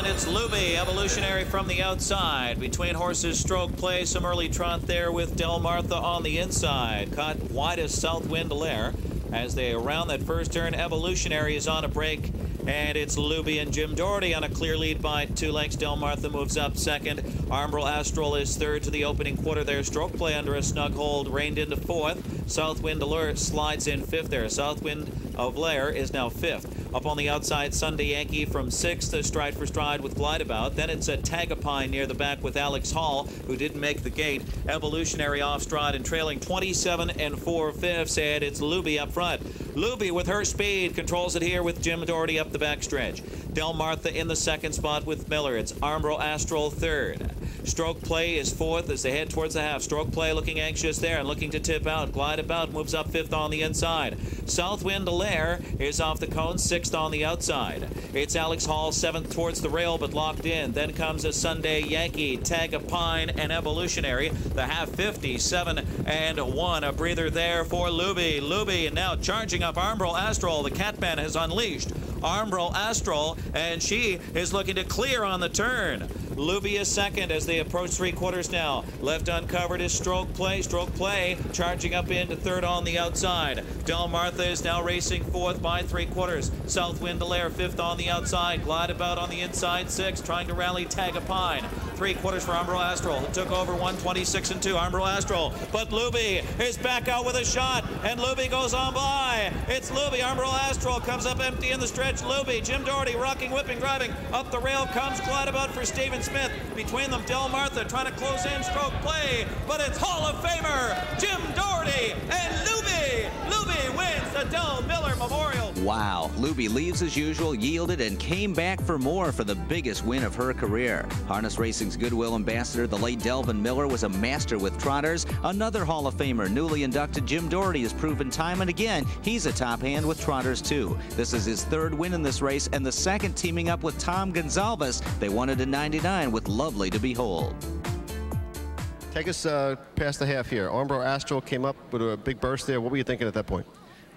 it's Luby, evolutionary from the outside. Between horses, stroke play, some early trot there with Del Martha on the inside. Caught widest Southwind Lair as they around that first turn. Evolutionary is on a break. And it's Luby and Jim Doherty on a clear lead by two lengths. Del Martha moves up second. Armbro Astral is third to the opening quarter there. Stroke play under a snug hold, reined into fourth. Southwind Allure slides in fifth there. Southwind of Lair is now fifth. Up on the outside, Sunday Yankee from sixth, stride for stride with Glide About. Then it's a Tagapine near the back with Alex Hall, who didn't make the gate. Evolutionary off stride and trailing 27 and 4 fifths. And it's Luby up front. Luby with her speed controls it here with Jim Doherty up the backstretch. Del Martha in the second spot with Miller. It's Armbro Astral third. Stroke play is fourth as they head towards the half. Stroke play looking anxious there and looking to tip out. Glide about moves up fifth on the inside. Southwind Lair is off the cone, sixth on the outside. It's Alex Hall, seventh towards the rail, but locked in. Then comes a Sunday Yankee, Tagapine, and Evolutionary. The half 57 and 1. A breather there for Luby. Luby now charging up Armbro Astral. The Catman has unleashed Armbro Astral, and she is looking to clear on the turn. Luby is second as they approach three quarters now. Left uncovered is stroke play, stroke play, charging up into third on the outside. Del Martha is now racing fourth by three quarters. Southwind Delaire fifth on the outside. Glide about on the inside six, trying to rally Tagapine. Three quarters for Armbro Astral. It took over 126 and two. Armbro Astral. But Luby is back out with a shot, and Luby goes on by. It's Luby. Armbro Astral comes up empty in the stretch. Luby, Jim Doherty rocking, whipping, driving. Up the rail comes about for Steven Smith. Between them, Del Martha trying to close in, stroke play, but it's Hall of Famer Jim Doherty Wow, Luby leaves as usual, yielded, and came back for more for the biggest win of her career. Harness Racing's Goodwill Ambassador, the late Delvin Miller, was a master with trotters. Another Hall of Famer, newly inducted Jim Doherty, has proven time and again he's a top hand with trotters too. This is his third win in this race and the second teaming up with Tom Gonzalez. They won it in 99 with Lovely to Behold. Take us uh, past the half here. Armbro Astral came up with a big burst there. What were you thinking at that point?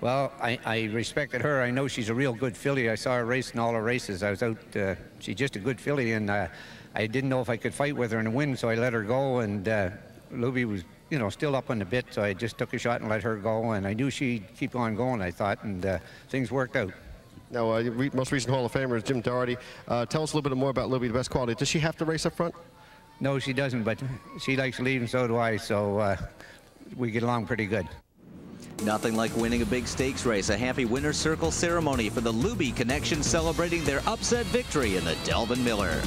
Well, I, I, respected her. I know she's a real good filly. I saw her race in all her races. I was out. Uh, she's just a good filly, and uh, I didn't know if I could fight with her and win, so I let her go. And uh, Luby was, you know, still up on the bit, so I just took a shot and let her go. And I knew she'd keep on going. I thought, and uh, things worked out. Now, uh, most recent Hall of Famer is Jim Doherty. Uh, tell us a little bit more about Luby, the best quality. Does she have to race up front? No, she doesn't, but she likes to lead, and so do I, so uh, we get along pretty good. Nothing like winning a big stakes race. A happy winner's circle ceremony for the Luby connection celebrating their upset victory in the Delvin Miller.